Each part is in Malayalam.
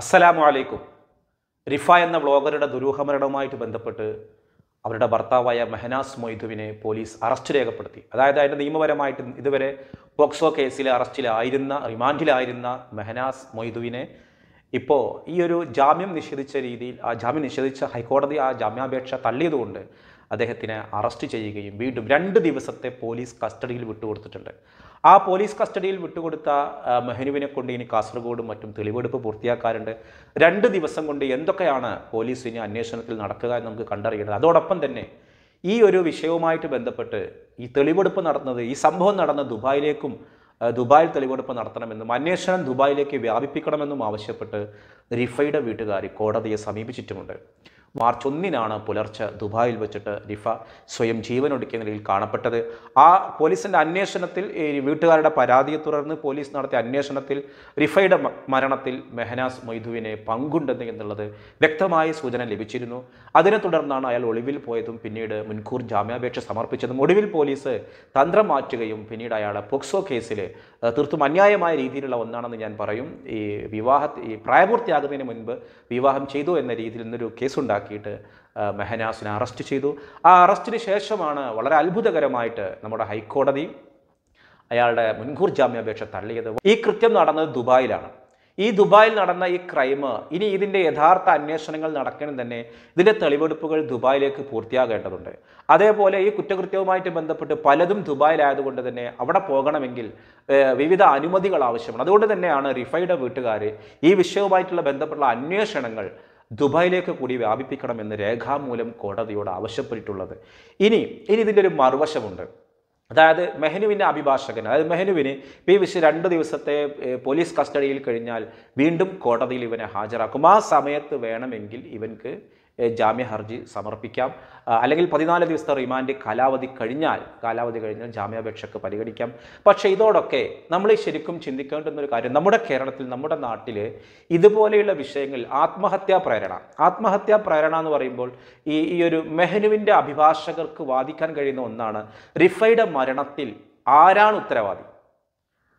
അസ്സലാമു അലൈക്കും. റിഫ എന്ന വ്ളോഗറുടെ ദുരൂഹമരണവുമായിട്ട് ബന്ധപ്പെട്ട് അവരുടെ ഭർത്താവായ മെഹനാസ് മൊയ്തുവിനെ പോലീസ് അറസ്റ്റ് രേഖപ്പെടുത്തി. അതായത് അതിന്റെ നിയമപരമായിട്ട് ഇതുവരെ പോക്സോ കേസിൽ അറസ്റ്റിലായിരുന്ന റിമാൻഡിലായിരുന്ന മെഹനാസ് മൊയ്തുവിനെ ഇപ്പോൾ ഈ ഒരു ജാമ്യം നിഷേധിച്ച രീതിയിൽ ആ ജാമ്യം നിഷേധിച്ച ഹൈക്കോടതി ആ ജാമ്യാപേക്ഷ തള്ളിയതുകൊണ്ട് അദ്ദേഹത്തിനെ അറസ്റ്റ് ചെയ്യുകയും വീണ്ടും രണ്ട് ദിവസത്തെ പോലീസ് കസ്റ്റഡിയിൽ വിട്ടുകൊടുത്തിട്ടുണ്ട്. ആ പോലീസ് കസ്റ്റഡിയിൽ വിട്ടുകൊടുത്ത മെഹനുവിനെ കൊണ്ട് ഇനി കാസർഗോഡും മറ്റും തെളിവെടുപ്പ് പൂർത്തിയാക്കാറുണ്ട്. രണ്ട് ദിവസം കൊണ്ട് എന്തൊക്കെയാണ് പോലീസ് ഇനി അന്വേഷണത്തിൽ നടക്കുക എന്ന് നമുക്ക് കണ്ടറിയേണ്ടത്? അതോടൊപ്പം തന്നെ ഈ ഒരു വിഷയവുമായിട്ട് ബന്ധപ്പെട്ട് ഈ തെളിവെടുപ്പ് നടന്നത് ഈ സംഭവം നടന്ന ദുബായിലേക്കും ദുബായിൽ തെളിവെടുപ്പ് നടത്തണമെന്നും അന്വേഷണം ദുബായിലേക്ക് വ്യാപിപ്പിക്കണമെന്നും ആവശ്യപ്പെട്ട് റിഫയുടെ വീട്ടുകാരി കോടതിയെ സമീപിച്ചിട്ടുമുണ്ട്. മാർച്ച് ഒന്നിനാണ് പുലർച്ചെ ദുബായിൽ വെച്ചിട്ട് റിഫ സ്വയം ജീവനൊടുക്കിയ നിലയിൽ കാണപ്പെട്ടത്. ആ പോലീസിന്റെ അന്വേഷണത്തിൽ വീട്ടുകാരുടെ പരാതിയെ തുടർന്ന് പോലീസ് നടത്തിയ അന്വേഷണത്തിൽ റിഫയുടെ മരണത്തിൽ മെഹനാസ് മൊയ്തുവിനെ പങ്കുണ്ടെന്ന് എന്നുള്ളത് വ്യക്തമായ സൂചന ലഭിച്ചിരുന്നു. അതിനെ തുടർന്നാണ് അയാൾ ഒളിവിൽ പോയതും പിന്നീട് മുൻകൂർ ജാമ്യാപേക്ഷ സമർപ്പിച്ചതും. ഒടുവിൽ പോലീസ് തന്ത്രം മാറ്റുകയും പിന്നീട് അയാളെ പോക്സോ കേസിൽ തീർത്തും അന്യായമായ രീതിയിലുള്ള ഒന്നാണെന്ന് ഞാൻ പറയും. ഈ വിവാഹ ഈ പ്രായപൂർത്തിയാകുന്നതിന് മുൻപ് വിവാഹം ചെയ്തു എന്ന രീതിയിൽ നിന്നൊരു കേസുണ്ടാക്കിയിട്ട് ഏഹ്, മെഹനാസിനെ അറസ്റ്റ് ചെയ്തു. ആ അറസ്റ്റിന് ശേഷമാണ് വളരെ അത്ഭുതകരമായിട്ട് നമ്മുടെ ഹൈക്കോടതി അയാളുടെ മുൻകൂർ ജാമ്യാപേക്ഷ തള്ളിയത്. ഈ കൃത്യം നടന്നത് ദുബായിലാണ്. ഈ ദുബായിൽ നടന്ന ഈ ക്രൈം ഇനി ഇതിന്റെ യഥാർത്ഥ അന്വേഷണങ്ങൾ നടക്കണം തന്നെ ഇതിന്റെ തെളിവെടുപ്പുകൾ ദുബായിലേക്ക് പൂർത്തിയാകേണ്ടതുണ്ട്. അതേപോലെ ഈ കുറ്റകൃത്യവുമായിട്ട് ബന്ധപ്പെട്ട് പലതും ദുബായിലായതുകൊണ്ട് തന്നെ അവിടെ പോകണമെങ്കിൽ വിവിധ അനുമതികൾ ആവശ്യമാണ്. അതുകൊണ്ട് തന്നെയാണ് റിഫയുടെ വീട്ടുകാർ ഈ വിഷയവുമായിട്ടുള്ള ബന്ധപ്പെട്ടുള്ള അന്വേഷണങ്ങൾ ദുബായിലേക്ക് കൂടി വ്യാപിപ്പിക്കണമെന്ന് രേഖാമൂലം കോടതിയോട് ആവശ്യപ്പെട്ടിട്ടുള്ളത്. ഇനി ഇനി ഇതിന്റെ ഒരു മറുവശമുണ്ട്. അതായത് മെഹനുവിന്റെ അഭിഭാഷകൻ അതായത് മെഹനുവിന് പി വിഷയം രണ്ട് ദിവസത്തെ പോലീസ് കസ്റ്റഡിയിൽ കഴിഞ്ഞാൽ വീണ്ടും കോടതിയിൽ ഇവനെ ഹാജരാക്കും. ആ സമയത്ത് വേണമെങ്കിൽ ഇവൻക്ക് ജാമ്യ ഹർജി സമർപ്പിക്കാം. അല്ലെങ്കിൽ പതിനാല് ദിവസത്തെ റിമാൻഡ് കാലാവധി കഴിഞ്ഞാൽ കാലാവധി കഴിഞ്ഞാൽ ജാമ്യാപേക്ഷക്ക് പരിഗണിക്കാം. പക്ഷേ ഇതോടൊക്കെ നമ്മൾ ശരിക്കും ചിന്തിക്കേണ്ടുന്ന ഒരു കാര്യം നമ്മുടെ കേരളത്തിൽ നമ്മുടെ നാട്ടിൽ ഇതുപോലെയുള്ള വിഷയങ്ങൾ ആത്മഹത്യാ പ്രേരണ ആത്മഹത്യാ പ്രേരണ എന്ന് പറയുമ്പോൾ ഈ ഈ ഒരു മെഹനുവിന്റെ അഭിഭാഷകർക്ക് വാദിക്കാൻ കഴിയുന്ന ഒന്നാണ് റിഫയുടെ മരണത്തിൽ ആരാണ് ഉത്തരവാദി?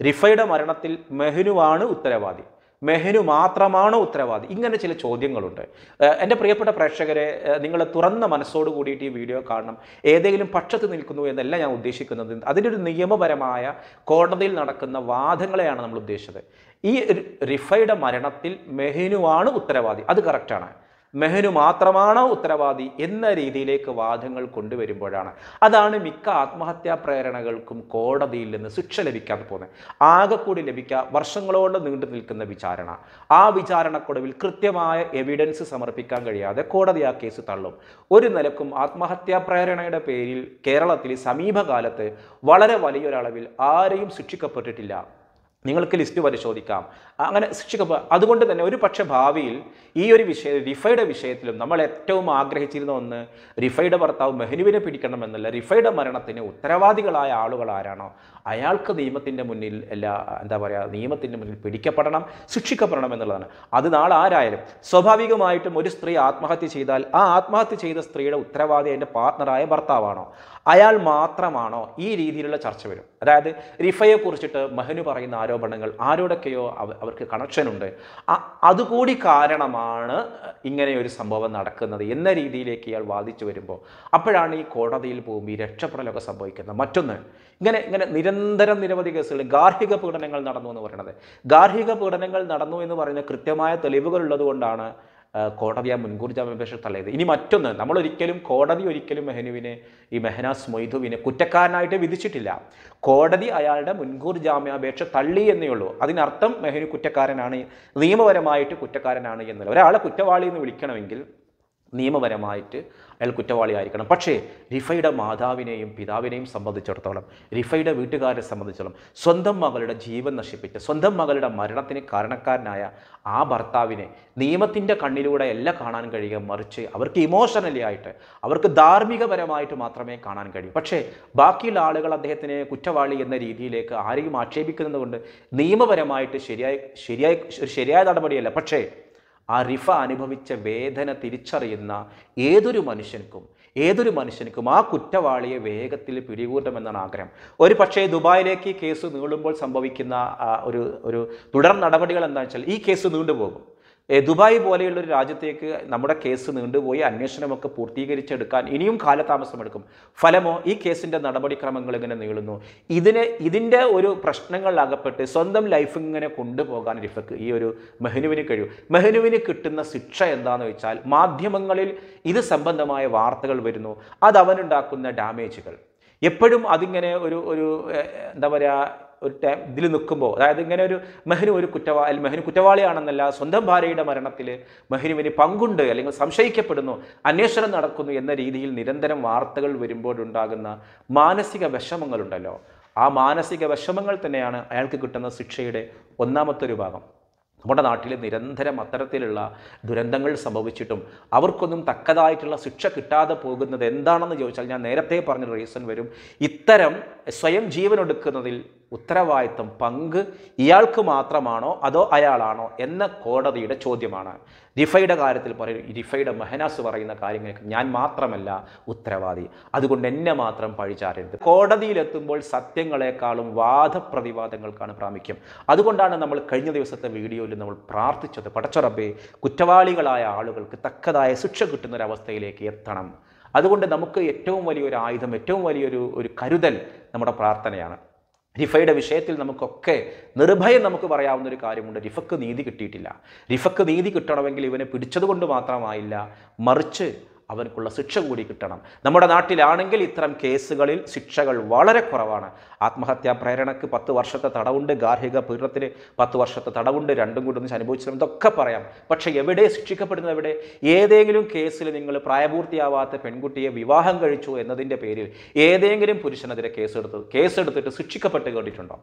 റിഫയുടെ മരണത്തിൽ മെഹനുവാണ് ഉത്തരവാദി. മെഹനു മാത്രമാണോ ഉത്തരവാദി? ഇങ്ങനെ ചില ചോദ്യങ്ങളുണ്ട്. എന്റെ പ്രിയപ്പെട്ട പ്രേക്ഷകരെ നിങ്ങൾ തുറന്ന മനസ്സോട് കൂടിയിട്ട് ഈ വീഡിയോ കാണണം. ഏതെങ്കിലും പക്ഷത്ത് നിൽക്കുന്നു എന്നല്ല ഞാൻ ഉദ്ദേശിക്കുന്നത്. അതിന്റെ ഒരു നിയമപരമായ കോടതിയിൽ നടക്കുന്ന വാദങ്ങളെയാണ് നമ്മൾ ഉദ്ദേശിച്ചത്. ഈ റിഫയുടെ മരണത്തിൽ മെഹനുവാണ് ഉത്തരവാദി. അത് കറക്റ്റാണ് മെഹനു മാത്രമാണോ ഉത്തരവാദി എന്ന രീതിയിലേക്ക് വാദങ്ങൾ കൊണ്ടുവരുമ്പോഴാണ്. അതാണ് മിക്ക ആത്മഹത്യാ പ്രേരണകൾക്കും കോടതിയിൽ നിന്ന് ശിക്ഷ ലഭിക്കാതെ പോകുന്നത്. ആകെ കൂടി ലഭിക്കുക വർഷങ്ങളോട് നീണ്ടു നിൽക്കുന്ന വിചാരണ. ആ വിചാരണക്കൊടുവിൽ കൃത്യമായ എവിഡൻസ് സമർപ്പിക്കാൻ കഴിയാതെ കോടതി ആ കേസ് തള്ളും. ഒരു നിലക്കും ആത്മഹത്യാ പ്രേരണയുടെ പേരിൽ കേരളത്തിൽ സമീപകാലത്ത് വളരെ വലിയൊരളവിൽ ആരെയും ശിക്ഷിക്കപ്പെട്ടിട്ടില്ല. നിങ്ങൾക്ക് ലിസ്റ്റ് പരിശോധിക്കാം. അങ്ങനെ ശിക്ഷിക്കപ്പെ അതുകൊണ്ട് തന്നെ ഒരു പക്ഷേ ഭാവിയിൽ ഈ ഒരു വിഷയ റിഫൈഡ് വിഷയത്തിലും നമ്മൾ ഏറ്റവും ആഗ്രഹിച്ചിരുന്ന ഒന്ന് റിഫൈഡ് ഭർത്താവ് മെഹനുവിനെ പിടിക്കണമെന്നല്ല. റിഫൈയുടെ മരണത്തിന് ഉത്തരവാദികളായ ആളുകൾ ആരാണോ? അയാൾക്ക് നിയമത്തിന്റെ മുന്നിൽ എല്ലാ എന്താ പറയുക നിയമത്തിന്റെ മുന്നിൽ പിടിക്കപ്പെടണം ശിക്ഷിക്കപ്പെടണം എന്നുള്ളതാണ്. അത് നാളെ ആരായാലും സ്വാഭാവികമായിട്ടും ഒരു സ്ത്രീ ആത്മഹത്യ ചെയ്താൽ ആ ആത്മഹത്യ ചെയ്ത സ്ത്രീയുടെ ഉത്തരവാദി അതിന്റെ പാർട്ണറായ ഭർത്താവാണോ? അയാൾ മാത്രമാണോ ഈ രീതിയിലുള്ള ചർച്ച വരും? അതായത് റിഫയെ കുറിച്ചിട്ട് മഹനു പറയുന്ന ആരോപണങ്ങൾ ആരോടൊക്കെയോ അവ- അവർക്ക് അ- അതുകൂടി കാരണമാണ് ഇങ്ങനെ ഒരു സംഭവം നടക്കുന്നത് എന്ന രീതിയിലേക്ക് ഇയാൾ വാദിച്ചു വരുമ്പോൾ. അപ്പോഴാണ് ഈ കോടതിയിൽ ഈ രക്ഷപ്പെടലൊക്കെ സംഭവിക്കുന്നത്. മറ്റൊന്ന് ഇങ്ങനെ ഇങ്ങനെ നിരന്തരം നിരവധി കേസുകൾ ഗാർഹിക പീഡനങ്ങൾ നടന്നു എന്ന് പറയുന്നത്. ഗാർഹിക പീഡനങ്ങൾ നടന്നു എന്ന് പറയുന്ന കൃത്യമായ തെളിവുകൾ ഉള്ളതുകൊണ്ടാണ് കോടതി ആ മുൻകൂർ ജാമ്യാപേക്ഷ തള്ളിയത്. ഇനി മറ്റൊന്ന് നമ്മൾ ഒരിക്കലും കോടതി ഒരിക്കലും മെഹനുവിനെ ഈ മെഹനാസ് മൊയ്തുവിനെ കുറ്റക്കാരനായിട്ട് വിധിച്ചിട്ടില്ല. കോടതി അയാളുടെ മുൻകൂർ ജാമ്യാപേക്ഷ തള്ളി എന്നേ ഉള്ളൂ. അതിനർത്ഥം മെഹനു കുറ്റക്കാരനാണ് നിയമപരമായിട്ട് കുറ്റക്കാരനാണ് എന്നല്ല ഒരാളെ കുറ്റവാളി എന്ന് വിളിക്കണമെങ്കിൽ നിയമപരമായിട്ട് അയാൾ കുറ്റവാളിയായിരിക്കണം. പക്ഷേ റിഫയുടെ മാതാവിനെയും പിതാവിനെയും സംബന്ധിച്ചിടത്തോളം റിഫയുടെ വീട്ടുകാരെ സംബന്ധിച്ചിടത്തോളം സ്വന്തം മകളുടെ ജീവൻ നശിപ്പിച്ച് സ്വന്തം മകളുടെ മരണത്തിന് കാരണക്കാരനായ ആ ഭർത്താവിനെ നിയമത്തിന്റെ കണ്ണിലൂടെ അല്ല കാണാൻ കഴിയുക മറിച്ച് അവർക്ക് ഇമോഷണലി ആയിട്ട് അവർക്ക് ധാർമ്മികപരമായിട്ട് മാത്രമേ കാണാൻ കഴിയൂ. പക്ഷേ ബാക്കിയുള്ള ആളുകൾ അദ്ദേഹത്തിനെ കുറ്റവാളി എന്ന രീതിയിലേക്ക് ആരെയും ആക്ഷേപിക്കുന്നത് കൊണ്ട് നിയമപരമായിട്ട് ശരിയായ ശരിയായ ശരിയായ നടപടിയല്ല. പക്ഷേ ആ റിഫ അനുഭവിച്ച വേദന തിരിച്ചറിയുന്ന ഏതൊരു മനുഷ്യനും ഏതൊരു മനുഷ്യനും ആ കുറ്റവാളിയെ വേഗത്തിൽ പിടികൂട്ടമെന്നാണ് ആഗ്രഹം. ഒരു പക്ഷേ ദുബായിലേക്ക് ഈ കേസ് നീളുമ്പോൾ സംഭവിക്കുന്ന ഒരു ഒരു തുടർ നടപടികൾ എന്താണെന്ന് വെച്ചാൽ ഈ കേസ് നീണ്ടുപോകും. ദുബായ് പോലെയുള്ള ഒരു രാജ്യത്തേക്ക് നമ്മുടെ കേസ് നീണ്ടുപോയി അന്വേഷണമൊക്കെ പൂർത്തീകരിച്ചെടുക്കാൻ ഇനിയും കാലതാമസമെടുക്കും. ഫലമോ ഈ കേസിന്റെ നടപടിക്രമങ്ങൾ ഇങ്ങനെ നീളുന്നു. ഇതിന് ഇതിന്റെ ഒരു പ്രശ്നങ്ങളിലകപ്പെട്ട് സ്വന്തം ലൈഫ് ഇങ്ങനെ കൊണ്ടുപോകാൻ റിഫക്ക് ഈ ഒരു മെഹനുവിന് കഴിയും. മെഹനുവിന് കിട്ടുന്ന ശിക്ഷ എന്താണെന്ന് വെച്ചാൽ മാധ്യമങ്ങളിൽ ഇത് സംബന്ധമായ വാർത്തകൾ വരുന്നു. അത് അവനുണ്ടാക്കുന്ന ഡാമേജുകൾ. എപ്പോഴും അതിങ്ങനെ ഒരു ഒരു എന്താ പറയുക ഒരു ടൈം ഇതിൽ നിൽക്കുമ്പോൾ അതായത് ഇങ്ങനെ ഒരു മെഹനു ഒരു കുറ്റവാളി മെഹനു കുറ്റവാളിയാണെന്നല്ല സ്വന്തം ഭാര്യയുടെ മരണത്തിൽ മെഹനുവിന് പങ്കുണ്ട് അല്ലെങ്കിൽ സംശയിക്കപ്പെടുന്നു അന്വേഷണം നടക്കുന്നു എന്ന രീതിയിൽ നിരന്തരം വാർത്തകൾ വരുമ്പോഴുണ്ടാകുന്ന മാനസിക വിഷമങ്ങളുണ്ടല്ലോ. ആ മാനസിക വിഷമങ്ങൾ തന്നെയാണ് അയാൾക്ക് കിട്ടുന്ന ശിക്ഷയുടെ ഒന്നാമത്തെ ഒരു ഭാഗം. നമ്മുടെ നാട്ടിൽ നിരന്തരം അത്തരത്തിലുള്ള ദുരന്തങ്ങൾ സംഭവിച്ചിട്ടും അവർക്കൊന്നും തക്കതായിട്ടുള്ള ശിക്ഷ കിട്ടാതെ പോകുന്നത് എന്താണെന്ന് ചോദിച്ചാൽ ഞാൻ നേരത്തെ പറഞ്ഞ റീസൺ വരും. ഇത്തരം സ്വയം ജീവനൊടുക്കുന്നതിൽ ഉത്തരവാദിത്തം പങ്ക് ഇയാൾക്ക് മാത്രമാണോ അതോ അയാളാണോ എന്ന കോടതിയുടെ ചോദ്യമാണ്. റിഫയുടെ കാര്യത്തിൽ പറയും റിഫയുടെ മെഹനാസ് പറയുന്ന കാര്യങ്ങൾക്ക് ഞാൻ മാത്രമല്ല ഉത്തരവാദി. അതുകൊണ്ട് എന്നെ മാത്രം പഴിചാരരുത്. കോടതിയിലെത്തുമ്പോൾ സത്യങ്ങളെക്കാളും വാദപ്രതിവാദങ്ങൾക്കാണ് പ്രാമുഖ്യം. അതുകൊണ്ടാണ് നമ്മൾ കഴിഞ്ഞ ദിവസത്തെ വീഡിയോയിൽ നമ്മൾ പ്രാർത്ഥിച്ചത് പടച്ചുറബേ കുറ്റവാളികളായ ആളുകൾക്ക് തക്കതായ ശിക്ഷ കിട്ടുന്ന ഒരു അവസ്ഥയിലേക്ക് എത്തണം. അതുകൊണ്ട് നമുക്ക് ഏറ്റവും വലിയൊരു ആയുധം ഏറ്റവും വലിയൊരു ഒരു കരുതൽ നമ്മുടെ പ്രാർത്ഥനയാണ്. റിഫയുടെ വിഷയത്തിൽ നമുക്കൊക്കെ നിർഭയം നമുക്ക് പറയാവുന്ന ഒരു കാര്യമുണ്ട്. റിഫക്ക് നീതി കിട്ടിയിട്ടില്ല. റിഫക്ക് നീതി കിട്ടണമെങ്കിൽ ഇവനെ പിടിച്ചതുകൊണ്ട് മാത്രമായില്ല മറിച്ച് അവനക്കുള്ള ശിക്ഷ കൂടി കിട്ടണം. നമ്മുടെ നാട്ടിലാണെങ്കിൽ ഇത്തരം കേസുകളിൽ ശിക്ഷകൾ വളരെ കുറവാണ്. ആത്മഹത്യാ പ്രേരണക്ക് പത്ത് വർഷത്തെ തടവുണ്ട്. ഗാർഹിക പീഡനത്തിന് പത്ത് വർഷത്തെ തടവുണ്ട്. രണ്ടും കൂടി ഒന്നിച്ച് അനുഭവിച്ചാലും ഇതൊക്കെ പറയാം. പക്ഷേ എവിടെ ശിക്ഷിക്കപ്പെടുന്നത് എവിടെ? ഏതെങ്കിലും കേസിൽ നിങ്ങൾ പ്രായപൂർത്തിയാവാത്ത പെൺകുട്ടിയെ വിവാഹം കഴിച്ചു എന്നതിന്റെ പേരിൽ ഏതെങ്കിലും പുരുഷനെതിരെ കേസെടുത്ത് കേസെടുത്തിട്ട് ശിക്ഷിക്കപ്പെട്ട് കേട്ടിട്ടുണ്ടോ?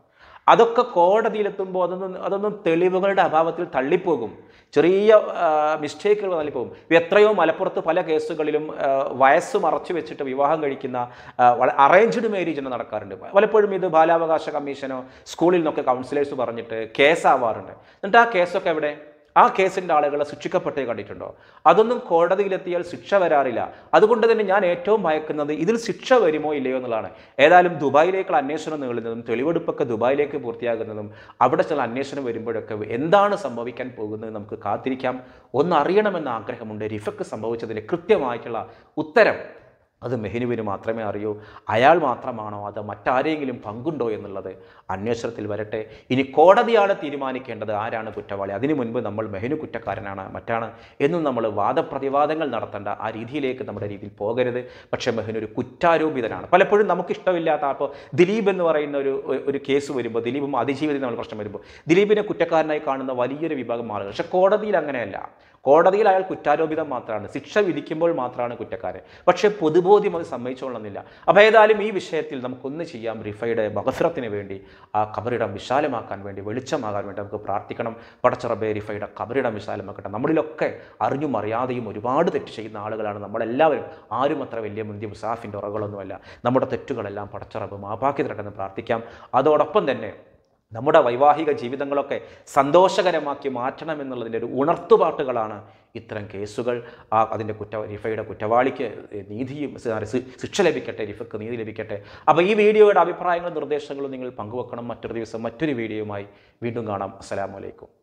അതൊക്കെ കോടതിയിലെത്തുമ്പോൾ അതൊന്നും അതൊന്നും തെളിവുകളുടെ അഭാവത്തിൽ തള്ളിപ്പോകും. ചെറിയ മിസ്റ്റേക്കുകൾ തള്ളിപ്പോകും. എത്രയോ മലപ്പുറത്ത് പല കേസുകളിലും വയസ്സ് മറച്ചു വെച്ചിട്ട് വിവാഹം കഴിക്കുന്ന അറേഞ്ച്ഡ് മാരേജ് തന്നെ നടക്കാറുണ്ട്. പലപ്പോഴും ഇത് ബാലാവകാശ കമ്മീഷനോ സ്കൂളിൽ നിന്നൊക്കെ കൗൺസിലേഴ്സ് പറഞ്ഞിട്ട് കേസാവാറുണ്ട്. എന്നിട്ട് ആ കേസൊക്കെ എവിടെ? ആ കേസിന്റെ ആളുകളെ ശിക്ഷിക്കപ്പെട്ടേ കണ്ടിട്ടുണ്ടോ? അതൊന്നും കോടതിയിലെത്തിയാൽ ശിക്ഷ വരാറില്ല. അതുകൊണ്ട് തന്നെ ഞാൻ ഏറ്റവും ഭയക്കുന്നത് ഇതിൽ ശിക്ഷ വരുമോ ഇല്ലയോ എന്നുള്ളതാണ്. ഏതായാലും ദുബായിലേക്കുള്ള അന്വേഷണം നീളുന്നതും തെളിവെടുപ്പൊക്കെ ദുബായിലേക്ക് പൂർത്തിയാകുന്നതും അവിടെ ചില അന്വേഷണം വരുമ്പോഴൊക്കെ എന്താണ് സംഭവിക്കാൻ പോകുന്നത് നമുക്ക് കാത്തിരിക്കാം. ഒന്ന് അറിയണമെന്ന ആഗ്രഹമുണ്ട്. റിഫക്ക് സംഭവിച്ചതിന് കൃത്യമായിട്ടുള്ള ഉത്തരം അത് മെഹിനുവിന് മാത്രമേ അറിയൂ. അയാൾ മാത്രമാണോ അത്? മറ്റാരെങ്കിലും പങ്കുണ്ടോ എന്നുള്ളത് അന്വേഷണത്തിൽ വരട്ടെ. ഇനി കോടതിയാണ് തീരുമാനിക്കേണ്ടത് ആരാണ് കുറ്റവാളി? അതിനു മുൻപ് നമ്മൾ മെഹിനു കുറ്റക്കാരനാണ് മറ്റാണ് എന്നും നമ്മൾ വാദപ്രതിവാദങ്ങൾ നടത്തേണ്ട ആ രീതിയിലേക്ക് നമ്മുടെ രീതിയിൽ പോകരുത്. പക്ഷേ മെഹനു ഒരു കുറ്റാരോപിതനാണ്. പലപ്പോഴും നമുക്കിഷ്ടമില്ലാത്ത അപ്പോൾ ദിലീപ് എന്ന് പറയുന്ന ഒരു ഒരു- കേസ് വരുമ്പോൾ ദിലീപും അതിജീവിതം നമ്മൾ പ്രശ്നം വരുമ്പോൾ ദിലീപിനെ കുറ്റക്കാരനായി കാണുന്ന വലിയൊരു വിഭാഗം ആളുകൾ. പക്ഷേ കോടതിയിൽ അങ്ങനെയല്ല. കോടതിയിൽ അയാൾ കുറ്റാരോപിതം മാത്രമാണ് ശിക്ഷ വിധിക്കുമ്പോൾ മാത്രമാണ് കുറ്റക്കാരൻ. പക്ഷേ പൊതുബോധ്യം അത് സമ്മതിച്ചോളുന്നില്ല അപ്പോൾ ഏതായാലും ഈ വിഷയത്തിൽ നമുക്കൊന്ന് ചെയ്യാം. റിഫയുടെ മകഫിറത്തിന് വേണ്ടി ആ കബറിടം വിശാലമാക്കാൻ വേണ്ടി വെളിച്ചമാകാൻ വേണ്ടി നമുക്ക് പ്രാർത്ഥിക്കണം. പടച്ചറബേ റിഫയുടെ കബറിടം വിശാലമാക്കട്ടെ. നമ്മളിലൊക്കെ അറിഞ്ഞും അറിയാതെയും ഒരുപാട് തെറ്റ് ചെയ്യുന്ന ആളുകളാണ് നമ്മളെല്ലാവരും. ആരും അത്ര വലിയ മുന്തിയ മുസാഫിന്റെ ഉറകളൊന്നുമല്ല. നമ്മുടെ തെറ്റുകളെല്ലാം പടച്ചറബ് മാപ്പാക്കി തരട്ടെന്ന് പ്രാർത്ഥിക്കാം. അതോടൊപ്പം തന്നെ നമ്മുടെ വൈവാഹിക ജീവിതങ്ങളൊക്കെ സന്തോഷകരമാക്കി മാറ്റണം എന്നുള്ളതിന്റെ ഒരു ഉണർത്തുപാട്ടുകളാണ് ഇത്തരം കേസുകൾ. ആ അതിന്റെ കുറ്റ റിഫയുടെ കുറ്റവാളിക്ക് നീതിയും ശിക്ഷ ലഭിക്കട്ടെ റിഫക്ക് നീതി ലഭിക്കട്ടെ. അപ്പോൾ ഈ വീഡിയോയുടെ അഭിപ്രായങ്ങളും നിർദ്ദേശങ്ങളും നിങ്ങൾ പങ്കുവെക്കണം. മറ്റൊരു ദിവസം മറ്റൊരു വീഡിയോയുമായി വീണ്ടും കാണാം. അസ്സലാമലൈക്കും